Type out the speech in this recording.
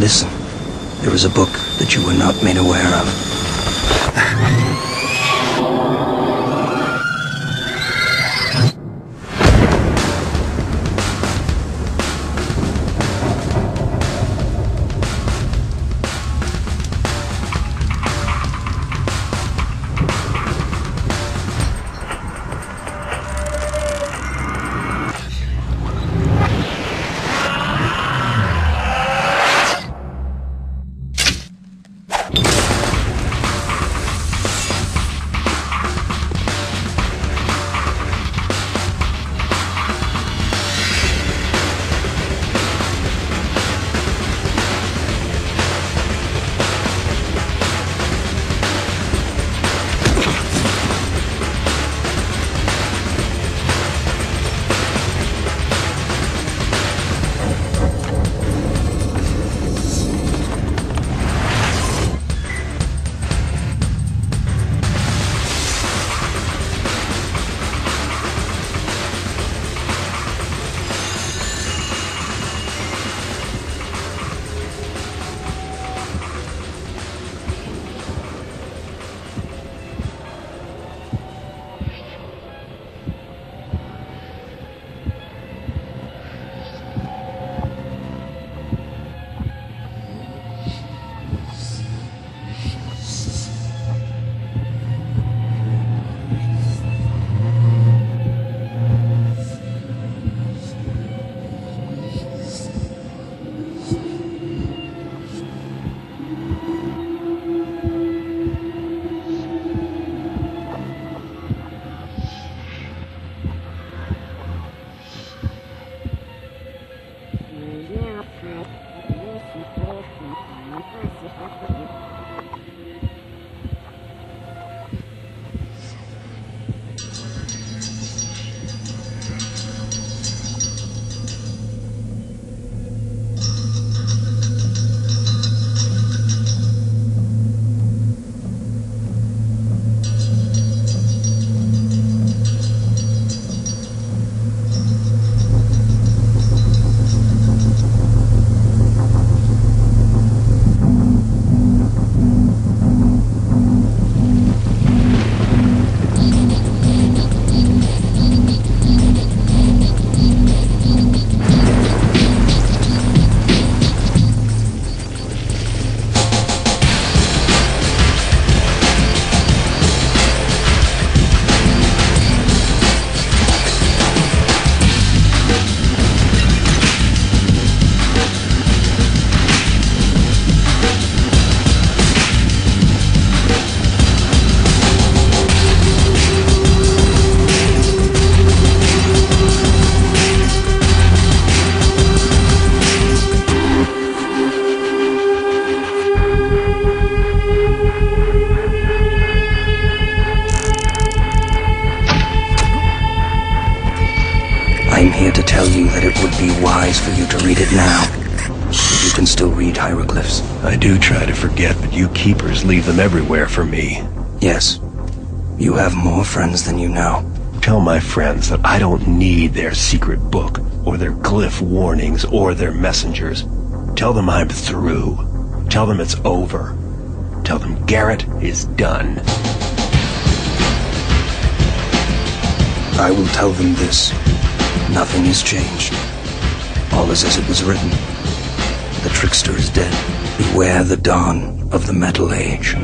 Listen, there is a book that you were not made aware of. To tell you that it would be wise for you to read it now. But you can still read hieroglyphs. I do try to forget, but you keepers leave them everywhere for me. Yes. You have more friends than you know. Tell my friends that I don't need their secret book, or their glyph warnings, or their messengers. Tell them I'm through. Tell them it's over. Tell them Garrett is done. I will tell them this. Nothing has changed. All is as it was written. The trickster is dead. Beware the dawn of the Metal Age.